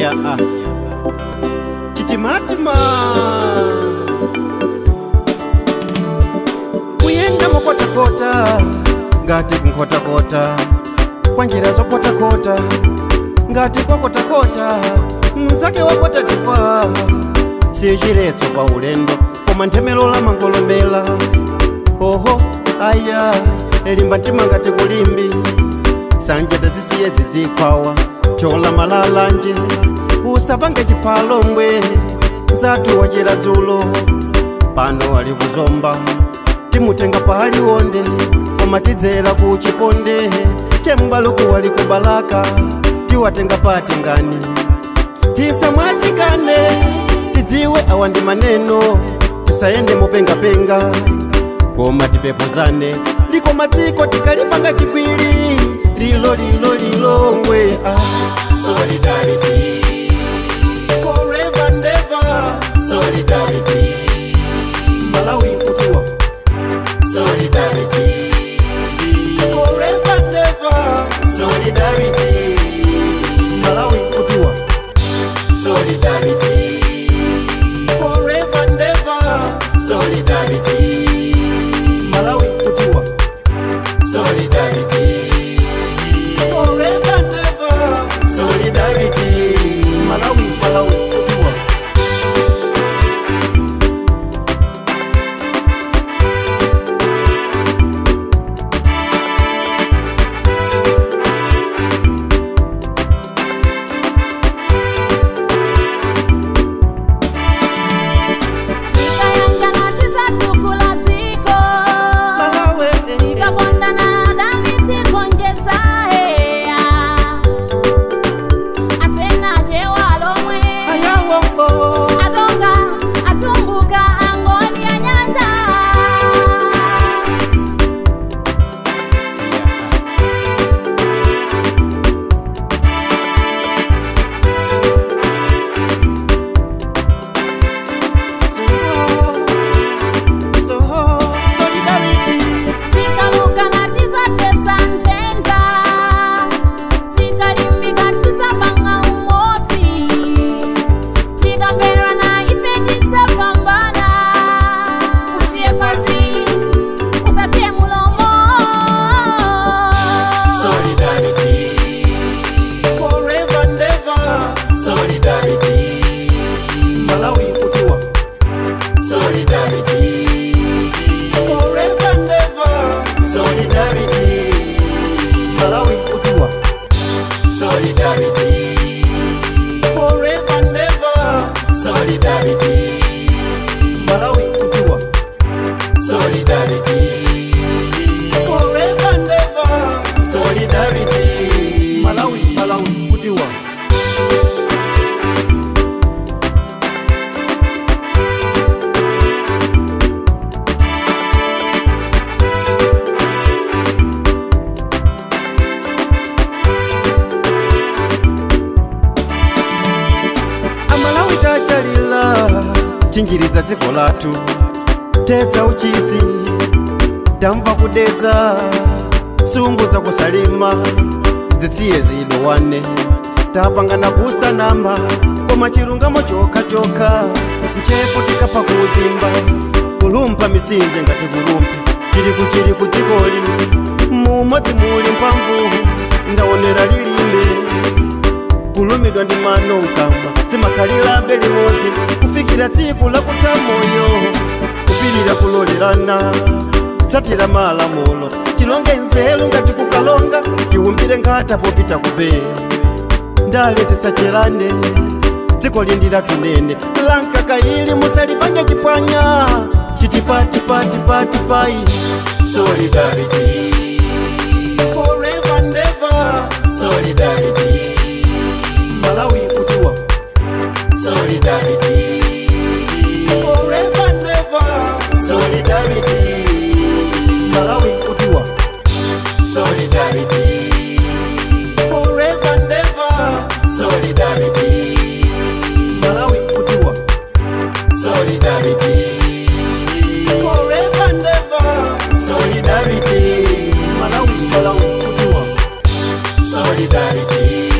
yaa ah. chitimatima kuyenda mukotakota ngati kunkotakota kwanjira zokotakota ngati kwakotakota mzake wakotatipa sichiretso kwa ulendo koma nthemelo la mangolombela oho aya limba ntima ngati kulimbi sanjadazisiye dzidzikwawa thola malalanje usavange chiphalongwe nzathu wachera dzulo pano ali kuzomba timutenga paliwonde koma tidzera ku chiponde chemubaluku wali kubalaka tiwatenga patingani tisamwazikane tidziwe awandi maneno tisayende mopengapenga koma tipepozane ndiko madziko tikalipanga chikwiri lilo lilo Solidarity. Forever and ever. Solidarity. clarity amalawi 51. chinjiriza dziko lathu tedza uchisi tamva kudedza sungu zakusalima zitsiye zilowane tapangana kusa namba koma chirungamo chokachoka nchepo tikapa kuzimba kulumpa misinje ngatikulumpa chiriku chiriku chikoli mumodzi muli mpangu ndaonera lilimbe kulumidwa ndi mano mkamba simakhalilambe limodzi kufikira dziku lakuta moyo kupirira kulolerana kutsatira malamulo chilonge nzelu ngati kukalonga tiwumbire ngata popita kupera ndaletesacilande dzikolindira tunene lanka kayili musalipanja cipwanya citipatipatipatipai solidarity you.